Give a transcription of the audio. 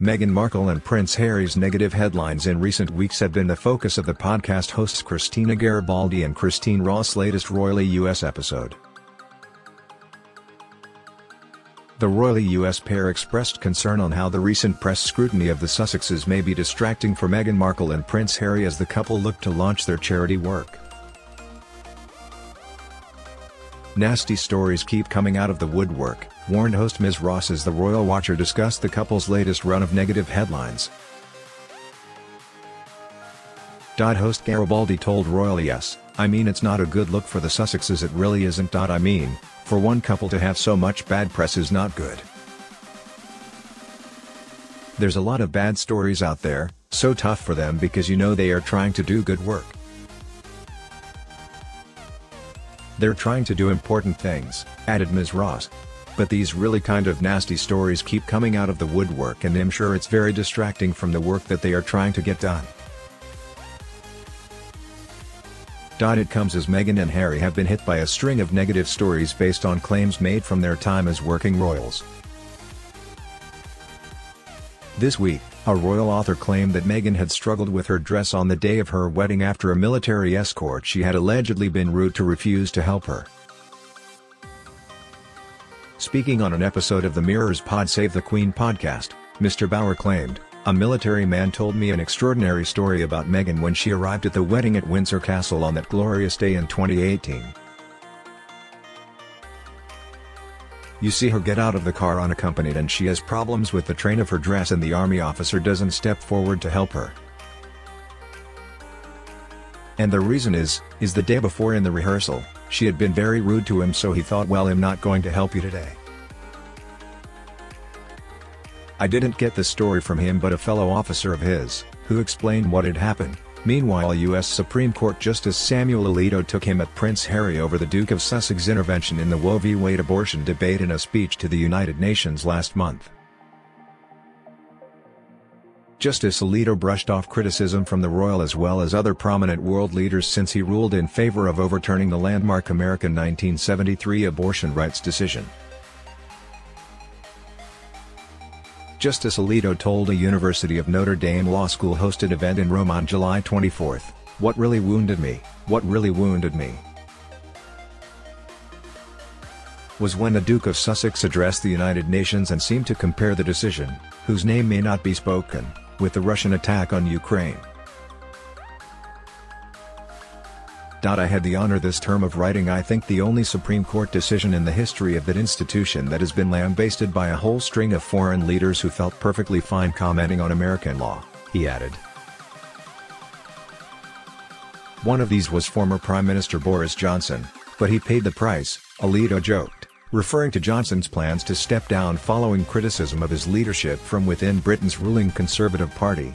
Meghan Markle and Prince Harry's negative headlines in recent weeks have been the focus of the podcast hosts Christina Garibaldi and Christine Ross' latest Royally US episode. The Royally US pair expressed concern on how the recent press scrutiny of the Sussexes may be distracting for Meghan Markle and Prince Harry as the couple look to launch their charity work. Nasty stories keep coming out of the woodwork, warned host Ms. Ross as the Royal Watcher discussed the couple's latest run of negative headlines. Host Garibaldi told Royally US, I mean it's not a good look for the Sussexes it really isn't. I mean, for one couple to have so much bad press is not good. There's a lot of bad stories out there, so tough for them because you know they are trying to do good work. They're trying to do important things, added Ms. Ross. But these really kind of nasty stories keep coming out of the woodwork and I'm sure it's very distracting from the work that they are trying to get done. It comes as Meghan and Harry have been hit by a string of negative stories based on claims made from their time as working royals. This week, a royal author claimed that Meghan had struggled with her dress on the day of her wedding after a military escort she had allegedly been rude to refuse to help her. Speaking on an episode of the Mirror's Pod Save the Queen podcast, Mr. Bower claimed, a military man told me an extraordinary story about Meghan when she arrived at the wedding at Windsor Castle on that glorious day in 2018. You see her get out of the car unaccompanied and she has problems with the train of her dress and the army officer doesn't step forward to help her. And the reason is, is the day before in the rehearsal, she had been very rude to him so he thought well I'm not going to help you today. I didn't get the story from him but a fellow officer of his, who explained what had happened. Meanwhile U.S. Supreme Court Justice Samuel Alito took him at Prince Harry over the Duke of Sussex intervention in the Roe v. Wade abortion debate in a speech to the United Nations last month. Justice Alito brushed off criticism from the royal as well as other prominent world leaders since he ruled in favor of overturning the landmark American 1973 abortion rights decision. Justice Alito told a University of Notre Dame Law School hosted event in Rome on July 24, What really wounded me, what really wounded me, was when the Duke of Sussex addressed the United Nations and seemed to compare the decision, whose name may not be spoken, with the Russian attack on Ukraine. I had the honor this term of writing I think the only Supreme Court decision in the history of that institution that has been lambasted by a whole string of foreign leaders who felt perfectly fine commenting on American law, he added. One of these was former Prime Minister Boris Johnson, but he paid the price, Alito joked, referring to Johnson's plans to step down following criticism of his leadership from within Britain's ruling Conservative Party.